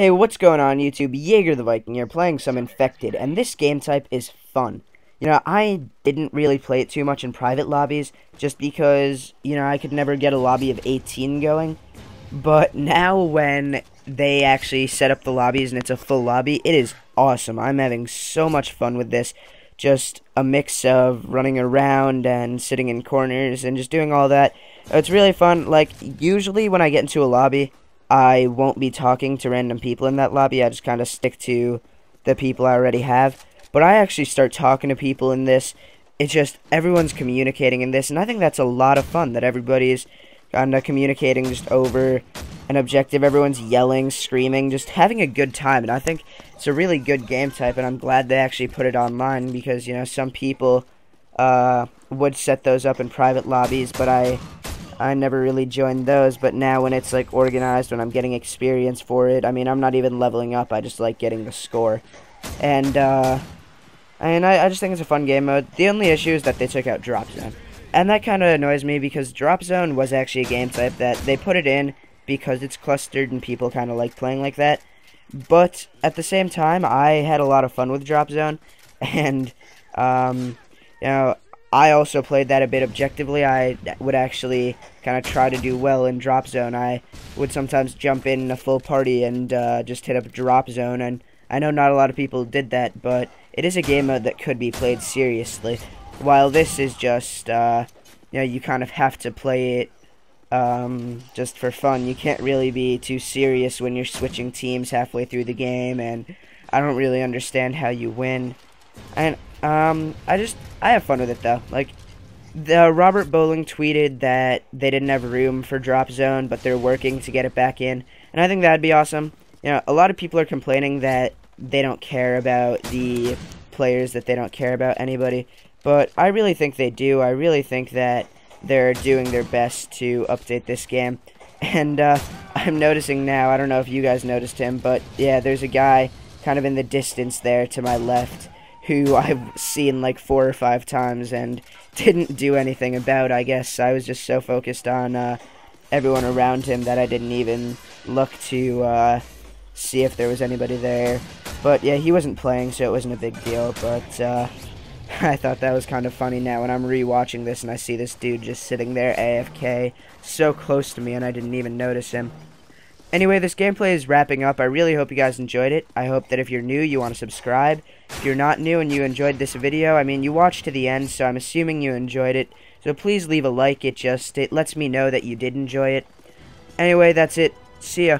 Hey, what's going on YouTube? Yager the Viking here, playing some Infected, and this game type is fun. You know, I didn't really play it too much in private lobbies, just because, you know, I could never get a lobby of 18 going. But now when they actually set up the lobbies and it's a full lobby, it is awesome. I'm having so much fun with this. Just a mix of running around and sitting in corners and just doing all that. It's really fun. Like, usually when I get into a lobby, I won't be talking to random people in that lobby. I just kind of stick to the people I already have. But I actually start talking to people in this. It's just everyone's communicating in this, and I think that's a lot of fun that everybody's kind of communicating just over an objective. Everyone's yelling, screaming, just having a good time. And I think it's a really good game type, and I'm glad they actually put it online because, you know, some people uh, would set those up in private lobbies, but I I never really joined those, but now when it's like organized, when I'm getting experience for it, I mean, I'm not even leveling up, I just like getting the score. And, uh, and I, I just think it's a fun game mode. The only issue is that they took out Drop Zone. And that kind of annoys me because Drop Zone was actually a game type that they put it in because it's clustered and people kind of like playing like that. But at the same time, I had a lot of fun with Drop Zone. And, um, you know, I also played that a bit objectively. I would actually kind of try to do well in drop zone. I would sometimes jump in a full party and uh, just hit up drop zone. And I know not a lot of people did that, but it is a game mode that could be played seriously. While this is just, uh, you know, you kind of have to play it um, just for fun. You can't really be too serious when you're switching teams halfway through the game, and I don't really understand how you win. And um, I just I have fun with it though. Like the Robert Bowling tweeted that they didn't have room for drop zone, but they're working to get it back in, and I think that'd be awesome. You know, a lot of people are complaining that they don't care about the players, that they don't care about anybody, but I really think they do. I really think that they're doing their best to update this game. And uh, I'm noticing now, I don't know if you guys noticed him, but yeah, there's a guy kind of in the distance there to my left who I've seen like four or five times and didn't do anything about. I guess I was just so focused on uh, everyone around him that I didn't even look to uh, see if there was anybody there. But yeah, he wasn't playing, so it wasn't a big deal. But uh, I thought that was kind of funny now when I'm rewatching this and I see this dude just sitting there AFK so close to me and I didn't even notice him. Anyway, this gameplay is wrapping up. I really hope you guys enjoyed it. I hope that if you're new, you want to subscribe. If you're not new and you enjoyed this video, I mean, you watched to the end, so I'm assuming you enjoyed it. So please leave a like. It just, it lets me know that you did enjoy it. Anyway, that's it. See ya.